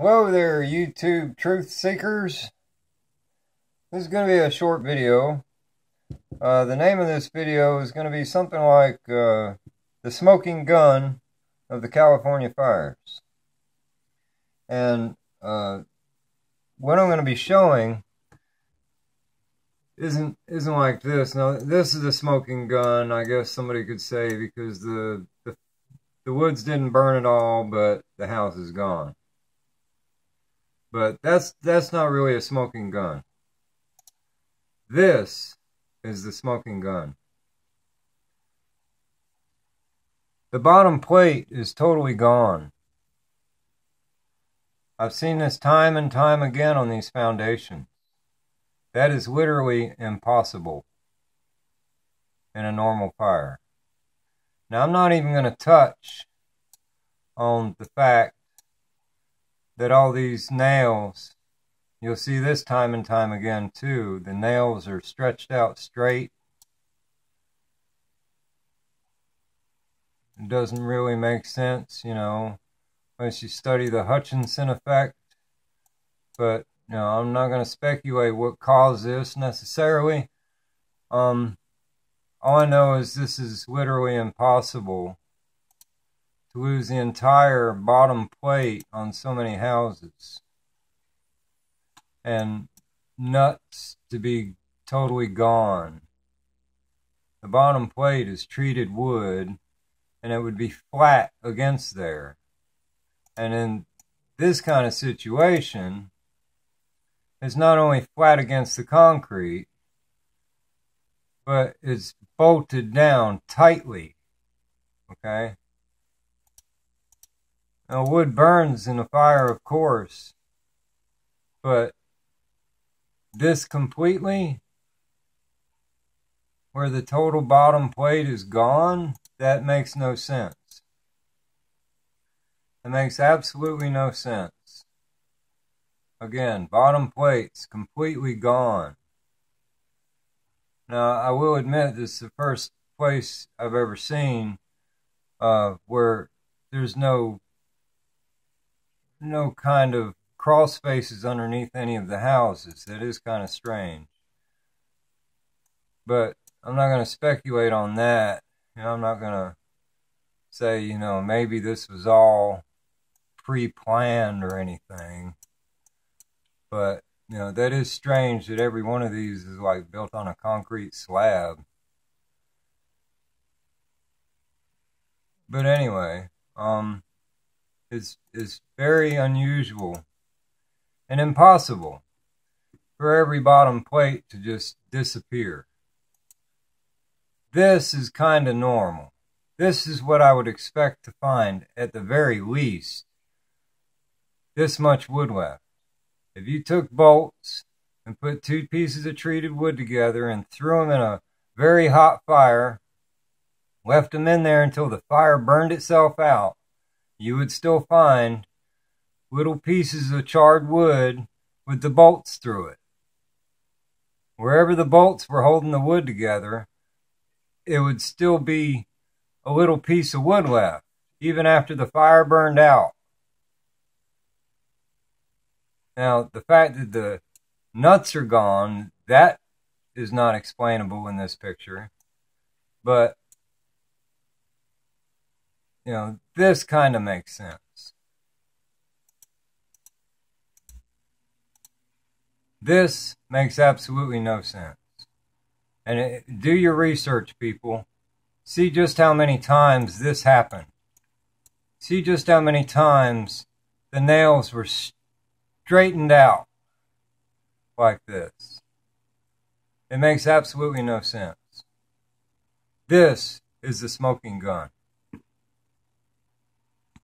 Hello there, YouTube truth seekers. This is going to be a short video. Uh, the name of this video is going to be something like uh, The Smoking Gun of the California Fires. And uh, what I'm going to be showing isn't isn't like this. Now, this is a smoking gun, I guess somebody could say, because the, the, the woods didn't burn at all, but the house is gone. But that's that's not really a smoking gun. This is the smoking gun. The bottom plate is totally gone. I've seen this time and time again on these foundations. That is literally impossible in a normal fire. Now, I'm not even going to touch on the fact that all these nails, you'll see this time and time again too, the nails are stretched out straight. It doesn't really make sense, you know, unless you study the Hutchinson effect. But, you know, I'm not going to speculate what caused this necessarily. Um, all I know is this is literally impossible to lose the entire bottom plate on so many houses. And nuts to be totally gone. The bottom plate is treated wood and it would be flat against there. And in this kind of situation, it's not only flat against the concrete, but it's bolted down tightly. Okay? Now, wood burns in a fire, of course, but this completely, where the total bottom plate is gone, that makes no sense. It makes absolutely no sense. Again, bottom plate's completely gone. Now, I will admit this is the first place I've ever seen uh, where there's no no kind of crawl spaces underneath any of the houses. That is kind of strange. But I'm not going to speculate on that. You know, I'm not going to say, you know, maybe this was all pre-planned or anything. But, you know, that is strange that every one of these is like built on a concrete slab. But anyway, um, is is very unusual and impossible for every bottom plate to just disappear. This is kind of normal. This is what I would expect to find at the very least. This much wood left. If you took bolts and put two pieces of treated wood together and threw them in a very hot fire, left them in there until the fire burned itself out, you would still find little pieces of charred wood with the bolts through it. Wherever the bolts were holding the wood together, it would still be a little piece of wood left, even after the fire burned out. Now, the fact that the nuts are gone, that is not explainable in this picture. But you know, this kind of makes sense. This makes absolutely no sense. And it, do your research, people. See just how many times this happened. See just how many times the nails were straightened out like this. It makes absolutely no sense. This is the smoking gun.